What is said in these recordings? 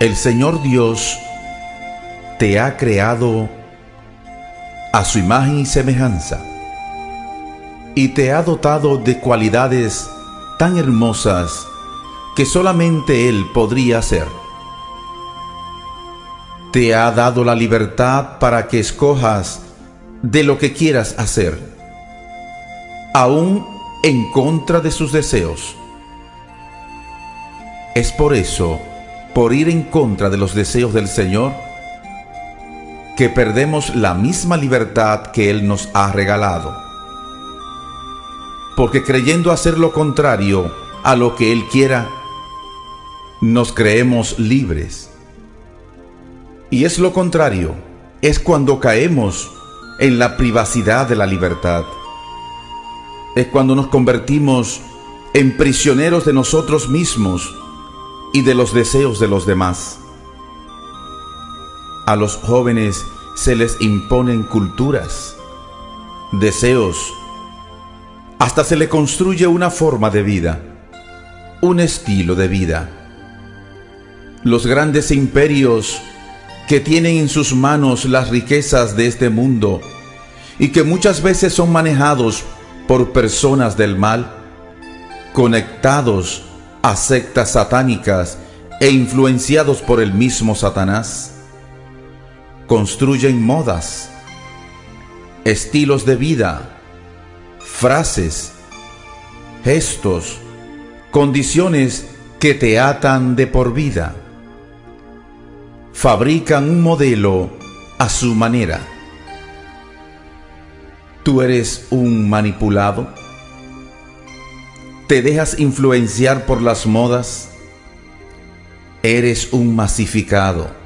El Señor Dios te ha creado a su imagen y semejanza y te ha dotado de cualidades tan hermosas que solamente Él podría hacer. Te ha dado la libertad para que escojas de lo que quieras hacer, aún en contra de sus deseos. Es por eso, por ir en contra de los deseos del Señor, que perdemos la misma libertad que Él nos ha regalado. Porque creyendo hacer lo contrario a lo que Él quiera, nos creemos libres. Y es lo contrario, es cuando caemos en la privacidad de la libertad. Es cuando nos convertimos en prisioneros de nosotros mismos y de los deseos de los demás. A los jóvenes se les imponen culturas, deseos, hasta se le construye una forma de vida, un estilo de vida. Los grandes imperios que tienen en sus manos las riquezas de este mundo y que muchas veces son manejados por personas del mal, conectados a sectas satánicas e influenciados por el mismo Satanás construyen modas, estilos de vida, frases, gestos, condiciones que te atan de por vida. Fabrican un modelo a su manera. ¿Tú eres un manipulado? ¿Te dejas influenciar por las modas? Eres un masificado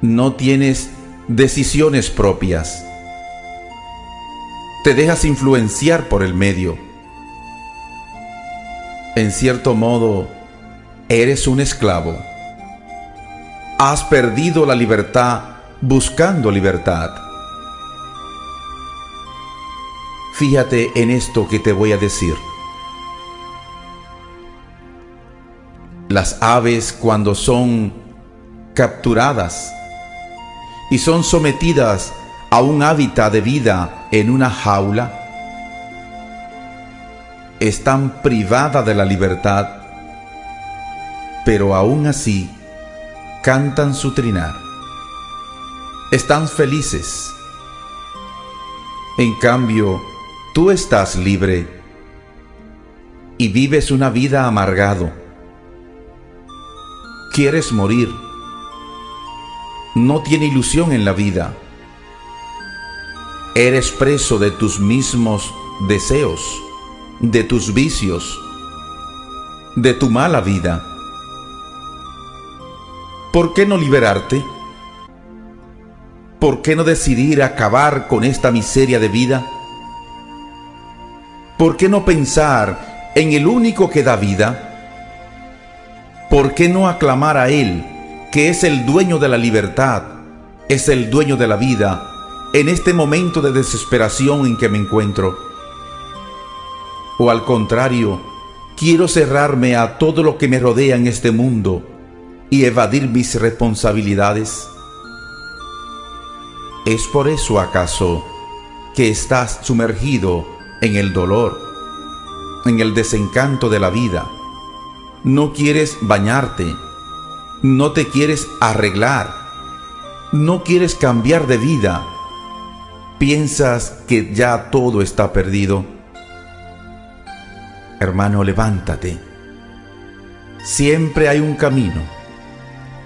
no tienes decisiones propias. Te dejas influenciar por el medio. En cierto modo, eres un esclavo. Has perdido la libertad buscando libertad. Fíjate en esto que te voy a decir. Las aves cuando son capturadas y son sometidas a un hábitat de vida en una jaula, están privadas de la libertad, pero aún así cantan su trinar. Están felices. En cambio, tú estás libre y vives una vida amargado. Quieres morir no tiene ilusión en la vida. Eres preso de tus mismos deseos, de tus vicios, de tu mala vida. ¿Por qué no liberarte? ¿Por qué no decidir acabar con esta miseria de vida? ¿Por qué no pensar en el único que da vida? ¿Por qué no aclamar a Él que es el dueño de la libertad, es el dueño de la vida, en este momento de desesperación en que me encuentro? ¿O al contrario, quiero cerrarme a todo lo que me rodea en este mundo y evadir mis responsabilidades? ¿Es por eso acaso que estás sumergido en el dolor, en el desencanto de la vida? No quieres bañarte, no te quieres arreglar, no quieres cambiar de vida, piensas que ya todo está perdido. Hermano, levántate. Siempre hay un camino.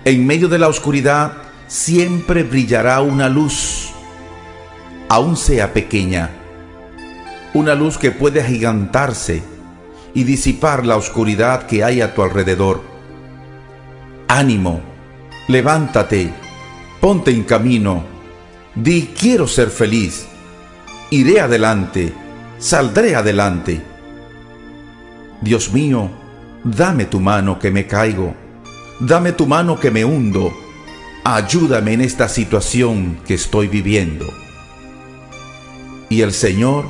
En medio de la oscuridad siempre brillará una luz, aun sea pequeña, una luz que puede agigantarse y disipar la oscuridad que hay a tu alrededor ánimo, levántate, ponte en camino, di quiero ser feliz, iré adelante, saldré adelante. Dios mío, dame tu mano que me caigo, dame tu mano que me hundo, ayúdame en esta situación que estoy viviendo. Y el Señor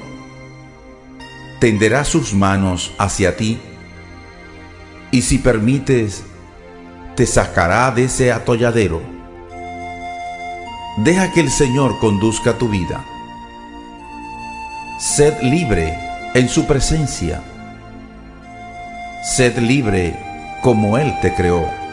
tenderá sus manos hacia ti, y si permites, te sacará de ese atolladero. Deja que el Señor conduzca tu vida. Sed libre en su presencia. Sed libre como Él te creó.